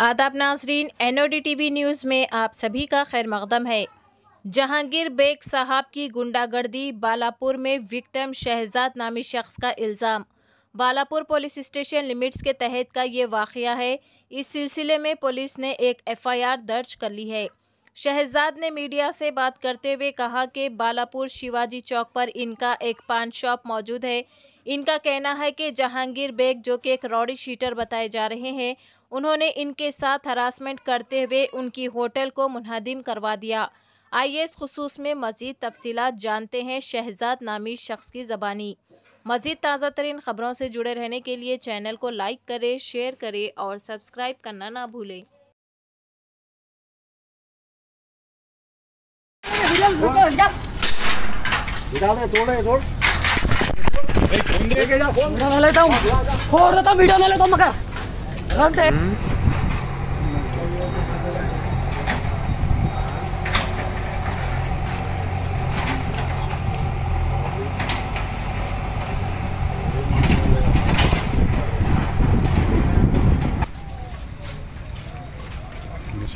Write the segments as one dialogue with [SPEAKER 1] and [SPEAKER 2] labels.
[SPEAKER 1] आदाब नाजरीन N O D T V news में आप सभी का खैर मकदम है। जहांगीर बेग साहब की गुंडागर्दी, बालापुर में विक्टम शहजाद नामी शख्स का इल्ज़ाम। बालापुर पुलिस स्टेशन लिमिट्स के तहत का ये वाक़ है। इस सिलसिले में पुलिस ने एक एफ़ आई आर दर्ज कर ली है। शहजाद ने मीडिया से बात करते हुए कहा कि बालापुर शिवाजी चौक पर इनका एक पान शॉप मौजूद है। इनका कहना है कि जहांगीर बेग, जो कि एक रॉडी शीटर बताए जा रहे हैं, उन्होंने इनके साथ हरासमेंट करते हुए उनकी होटल को मुनहदिम करवा दिया। आइए इस खसूस में मज़ीद तफसीलात जानते हैं शहजाद नामी शख्स की ज़बानी। मज़ीद ताज़ा तरीन ख़बरों से जुड़े रहने के लिए चैनल को लाइक करें, शेयर करें और सब्सक्राइब करना ना भूलें।
[SPEAKER 2] निकाल जा तोड़। तोड़ लेके जा फ़ोन
[SPEAKER 3] लेता हूँ। छोड़ देता हूँ वीडियो नहीं लेता हूँ मगर।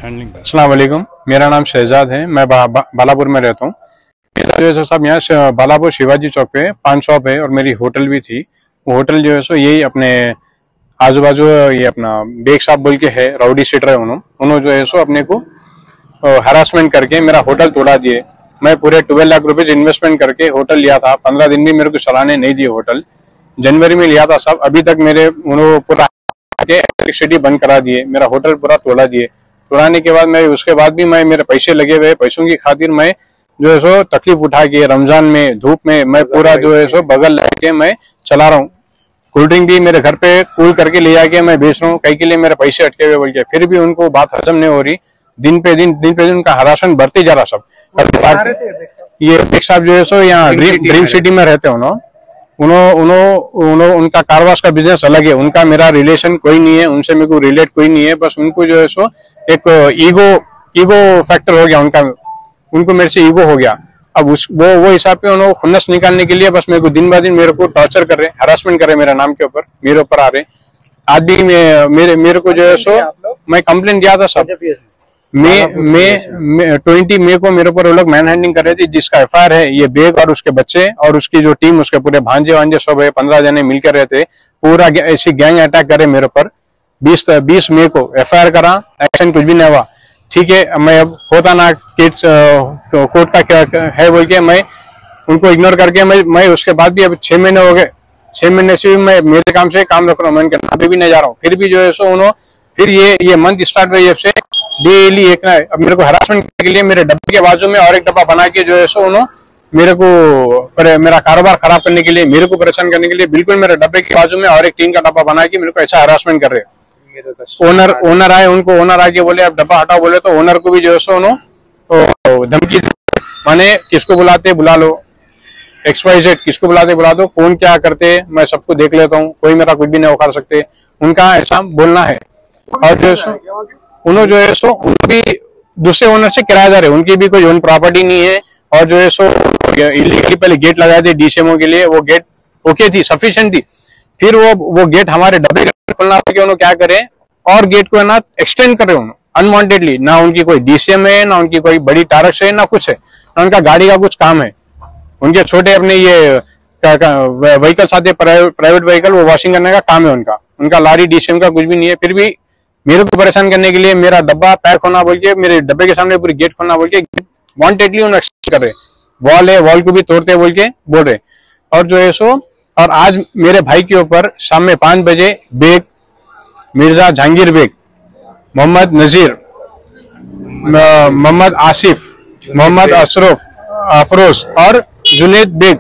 [SPEAKER 3] दे
[SPEAKER 4] मेरा नाम शहजाद है। मैं बा, बालापुर में रहता हूँ। जो है साहब यहाँ बालापुर शिवाजी चौक पे पान शॉप है और मेरी होटल भी थी। वो होटल जो है सो यही अपने आजू बाजू ये अपना बेग साहब बोल के है राउडी सीटर है उन्होंने उन्होंने जो है सो अपने को हरासमेंट करके मेरा होटल तोड़ा दिए। मैं पूरे ट्वेल्व लाख रुपए इन्वेस्टमेंट करके होटल लिया था। पंद्रह दिन भी मेरे को चलाने नहीं दिए होटल। जनवरी में लिया था साहब। अभी तक मेरे उन्होंने पूरा इलेक्ट्रिसिटी बंद करा दिए। मेरा होटल पूरा तोड़ा दिए। तोड़ाने के बाद मैं उसके बाद भी मैं मेरे पैसे लगे हुए पैसों की खातिर मैं जो है सो तकलीफ़ उठा के रमज़ान में धूप में मैं पूरा जो है सो बगल लगा के मैं चला रहा हूँ। कोल्ड ड्रिंक भी मेरे घर पे कूल करके ले आके मैं बेच रहा हूँ। कई के लिए मेरे पैसे अटके हुए बोल के फिर भी उनको बात हजम नहीं हो रही। दिन पे दिन दिन पे दिन उनका हरासमेंट बढ़ते जा रहा सब। ये एक साहब जो है सो यहाँ ड्रीम सिटी में रहते हैं उन्होंने उन्हों उन्हों उन्हों उनका कारवास का बिज़नेस अलग है। उनका मेरा रिलेशन कोई नहीं है उनसे मेरे को रिलेट कोई नहीं है। बस उनको जो है सो एक ईगो ईगो फैक्टर हो गया उनका। उनको मेरे से ईगो हो गया। अब उस वो वो हिसाब पे उन्होंने खुन्नस निकालने के लिए बस मेरे को दिन ब दिन मेरे को टॉर्चर कर रहे हैं हरासमेंट कर रहे हैं मेरा नाम के ऊपर मेरे ऊपर आ रहे आज भी मैं मेरे मेरे को जो है सो मैं कंप्लेन दिया था सब। मई ट्वेंटी मई को मेरे ऊपर वो लोग मैन हैंडिंग कर रहे थे जिसका एफ़ है ये बेग और उसके बच्चे और उसकी जो टीम उसके पूरे भांजे वांजे सब है पंद्रह जने मिलकर रहे थे पूरा ऐसी गैंग अटैक करे मेरे ऊपर। बीस बीस मई को एफ़ करा एक्शन कुछ भी नहीं हुआ। ठीक है मैं अब होता ना किड्स कोर्ट का क्या है बोल के मैं उनको इग्नोर करके मैं मैं उसके बाद भी अब छह महीने हो गए। छह महीने से भी मैं मेरे काम से काम रख रहा हूँ मैं इनके नाते भी नहीं जा रहा हूँ। फिर भी जो है सो उन्होंने फिर ये ये मंथ स्टार्ट हुई से डेली एक ना अब मेरे को हरासमेंट करने के लिए मेरे डब्बे के बाजू में और एक डब्बा बना के जो है सो उन्होंने मेरे को पर, मेरा कारोबार खराब करने के लिए मेरे को परेशान करने के लिए बिल्कुल मेरे डब्बे के बाजू में और एक टीन का डब्बा बना के मेरे को ऐसा हरासमेंट कर रहे हैं। ओनर ओनर आए उनको ओनर आके बोले आप डब्बा हटाओ बोले तो ओनर को भी जो है सो उन्होंने धमकी। माने किसको बुलाते बुला लो। एक्स वाई जेड किसको बुलाते बुला दो कौन क्या करते मैं सबको देख लेता हूँ कोई मेरा कुछ भी नहीं उखाड़ सकते। उनका ऐसा बोलना है। और जो है सो उन्होंने जो है सो, उनकी दूसरे ओनर से किराएदार है। उनकी भी कोई ओन प्रॉपर्टी नहीं है और जो है सो इलीगली पहले गेट लगाए थे डीसीएमओ के लिए, वो गेट ओके थी सफिशियंट थी। फिर वो वो गेट हमारे डब्बे का खोलना होगा उन्होंने क्या करे, और गेट को है ना एक्सटेंड करे उन्होंने अनवांटेडली ना उनकी कोई डीसीएम है, ना उनकी कोई बड़ी टारक्स है, ना कुछ है, ना उनका गाड़ी का कुछ काम है। उनके छोटे अपने ये व्हीकल्स आते प्राइवेट व्हीकल वो वॉशिंग करने का काम है उनका। उनका लारी डीसीएम का कुछ भी नहीं है, फिर भी मेरे को परेशान करने के लिए मेरा डब्बा पैक होना बोल के मेरे डब्बे के सामने पूरी गेट खोलना बोल के उन्हें कर रहे वॉल है वॉल को भी तोड़ते बोल के बोल रहे और जो है सो, और आज मेरे भाई के ऊपर शाम में पाँच बजे बेग, मिर्ज़ा जहांगीर बेग, मोहम्मद नजीर मोहम्मद आसिफ, मोहम्मद अशरफ, अफरोज और जुनेद बेग,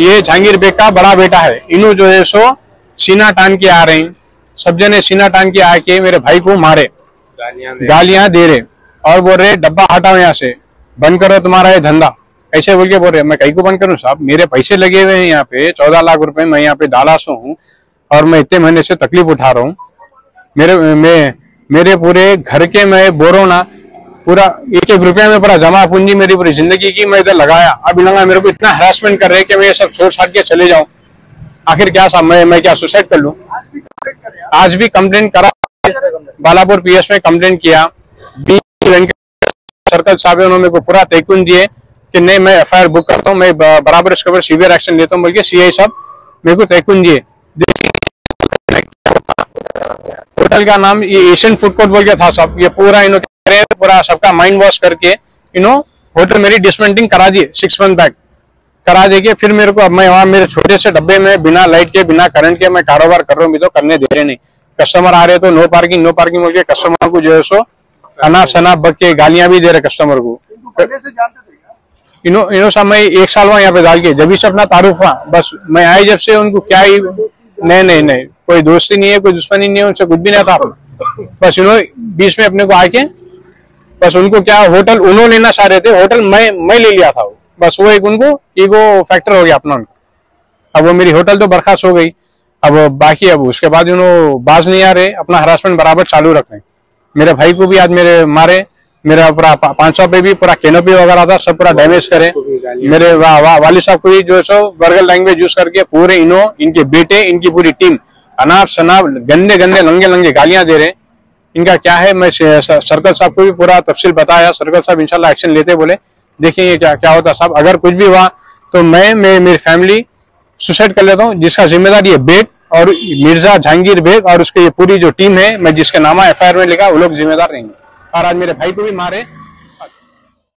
[SPEAKER 4] ये जहांगीर बेग का बड़ा बेटा है। इन्हों जो है सो, सीना टान के आ रहे हैं। सब जने सीना टांग के आके मेरे भाई को मारे। गालियाँ दे। रहे। और बोल रहे डब्बा हटाओ यहाँ से। बंद करो तुम्हारा ये धंधा। ऐसे बोल के बोल रहे मैं कहीं को बंद करूँ साहब? मेरे पैसे लगे हुए हैं यहाँ पे। चौदह लाख रुपए मैं यहाँ पे दालासो हूँ। और मैं इतने महीने से तकलीफ़ उठा रहा हूँ। मेरे मैं मेरे पूरे घर के मैं बोरो ना पूरा एक एक रुपया में पूरा जमा पूंजी मेरी पूरी ज़िंदगी की मैं इधर लगाया। अब इन मेरे को इतना हरासमेंट कर रहे हैं कि मैं ये सब छोड़ छाड़ के चले जाऊँ। आखिर क्या साहब मैं मैं क्या सुसाइड कर लूँ? आज भी कंप्लेन करा बालापुर पीएस में कंप्लेंट किया। बी सर्कल साहब उन्होंने मेरे को पूरा तयकुन दिए कि नहीं मैं एफआईआर बुक करता हूँ मैं बराबर इसके ऊपर सीवियर एक्शन लेता हूँ बोल के सीआई साहब मेरे को तयकुन दिए। होटल का नाम ये एशियन फ़ूड कोर्ट बोल के था सब ये पूरा इन्हों कह रहे हैं, पूरा सबका माइंड वॉश करके इन्हों होटल मेरी डिसमेंटिंग करा दिए सिक्स मंथ बैक करा दे के फिर मेरे को अब मैं वहाँ मेरे छोटे से डब्बे में बिना लाइट के बिना करंट के मैं कारोबार कर रहा हूँ तो करने दे रहे नहीं। कस्टमर आ रहे तो नो पार्किंग नो पार्किंग बोल के कस्टमर को जो है सो अनाप शनाप बक के गालियाँ भी दे रहे कस्टमर को। इनो इनो साहब मैं एक साल वहाँ यहाँ पे डाल के। जब भी से अपना तारुफ हुआ बस मैं आई जब से उनको क्या ही नहीं नहीं नहीं कोई दोस्ती नहीं है कोई दुश्मनी नहीं है उनसे कुछ भी नहीं था। बस इन्होंने बीच में अपने को आके बस उनको क्या होटल उन्होंने लेना चाह रहे थे होटल मैं मैं ले लिया था। वो बस वो एक उनको ईगो फैक्टर हो गया अपना उनको। अब वो मेरी होटल तो बर्खास्त हो गई। अब बाकी अब उसके बाद उन्होंने बाज नहीं आ रहे अपना हरासमेंट बराबर चालू रख रहे मेरे भाई को भी आज मेरे मारे मेरा पूरा पाँच सौ पे भी पूरा कैनोपी वगैरह था सब पूरा डैमेज करे। मेरे वा, वा, वाली साहब को भी जो है सो वर्गल लैंग्वेज यूज़ करके पूरे इनो इनके बेटे इनकी पूरी टीम अनाप शनाप गंदे गंदे लंगे लंगे गालियाँ दे रहे इनका क्या है मैं सर्कल साहब को भी पूरा तफसील बताया। सर्कल साहब इंशाल्लाह एक्शन लेते बोले। देखेंगे क्या क्या होता सब अगर कुछ भी हुआ तो मैं मैं, मेरी फैमिली सुसाइड कर लेता हूँ, जिसका ज़िम्मेदारी ये बेग और मिर्ज़ा जहांगीर बेग और उसकी ये पूरी जो टीम है, मैं जिसके नामा एफआईआर में लिखा, वो लोग जिम्मेदार रहेंगे। और आज मेरे भाई को भी मारे